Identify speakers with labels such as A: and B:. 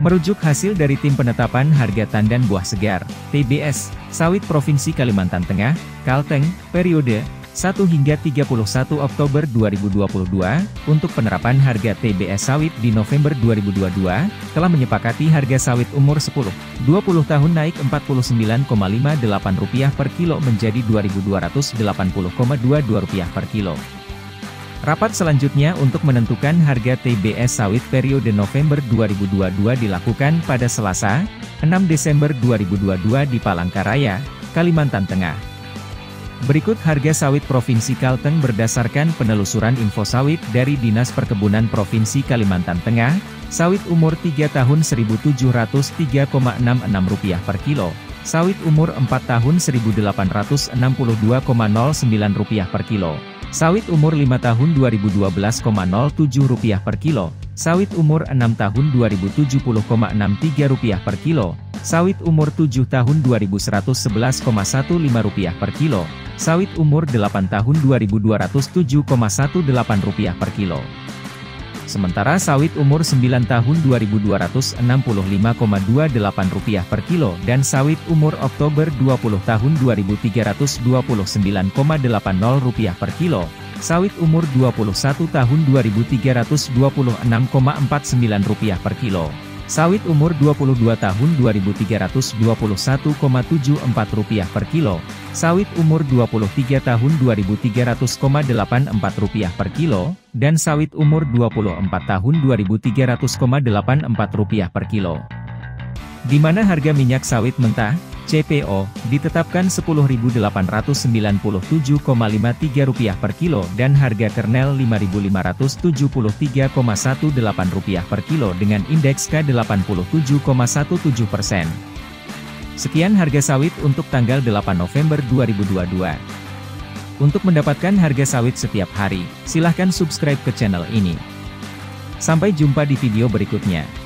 A: Merujuk hasil dari Tim Penetapan Harga Tandan Buah Segar, TBS, Sawit Provinsi Kalimantan Tengah, Kalteng, periode 1 hingga 31 Oktober 2022, untuk penerapan harga TBS sawit di November 2022, telah menyepakati harga sawit umur 10, 20 tahun naik Rp49,58 per kilo menjadi Rp2.280,22 per kilo. Rapat selanjutnya untuk menentukan harga TBS sawit periode November 2022 dilakukan pada Selasa, 6 Desember 2022 di Palangkaraya, Kalimantan Tengah. Berikut harga sawit Provinsi Kalteng berdasarkan penelusuran info sawit dari Dinas Perkebunan Provinsi Kalimantan Tengah, sawit umur 3 tahun Rp1.703,66 per kilo, sawit umur 4 tahun Rp1.862,09 per kilo, Sawit umur 5 tahun Rp2012,07 per kilo, sawit umur 6 tahun Rp2070,63 per kilo, sawit umur 7 tahun Rp2111,15 per kilo, sawit umur 8 tahun Rp2207,18 per kilo. Sementara sawit umur 9 tahun Rp2.265,28 per kilo dan sawit umur Oktober 20 tahun Rp2.329,80 per kilo, sawit umur 21 tahun Rp2.326,49 per kilo. Sawit umur 22 tahun Rp2.321,74 per kilo, sawit umur 23 tahun Rp2.300,84 per kilo, dan sawit umur 24 tahun Rp2.300,84 per kilo. Di mana harga minyak sawit mentah, CPO, ditetapkan Rp10.897,53 per kilo dan harga kernel Rp5.573,18 per kilo dengan indeks K87,17 persen. Sekian harga sawit untuk tanggal 8 November 2022. Untuk mendapatkan harga sawit setiap hari, silahkan subscribe ke channel ini. Sampai jumpa di video berikutnya.